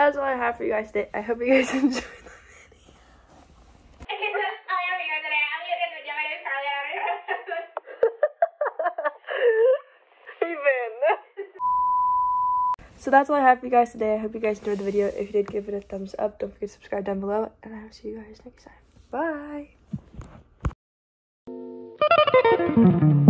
that's all I have for you guys today. I hope you guys enjoyed the video. So that's all I have for you guys today. I hope you guys enjoyed the video. If you did, give it a thumbs up. Don't forget to subscribe down below. And I will see you guys next time. Bye.